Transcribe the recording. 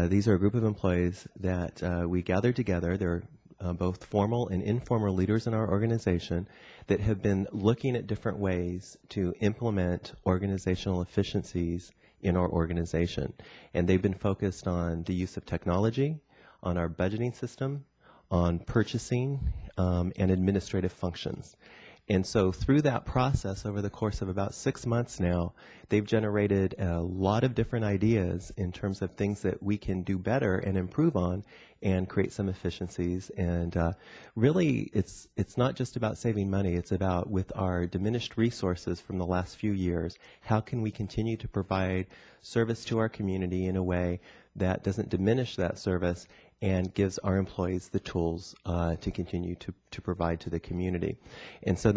Uh, these are a group of employees that uh, we gathered together. They're uh, both formal and informal leaders in our organization that have been looking at different ways to implement organizational efficiencies in our organization. And they've been focused on the use of technology, on our budgeting system, on purchasing, um, and administrative functions. And so through that process, over the course of about six months now, they've generated a lot of different ideas in terms of things that we can do better and improve on and create some efficiencies. And uh, really, it's, it's not just about saving money. It's about, with our diminished resources from the last few years, how can we continue to provide service to our community in a way that doesn't diminish that service and gives our employees the tools uh, to continue to, to provide to the community. And so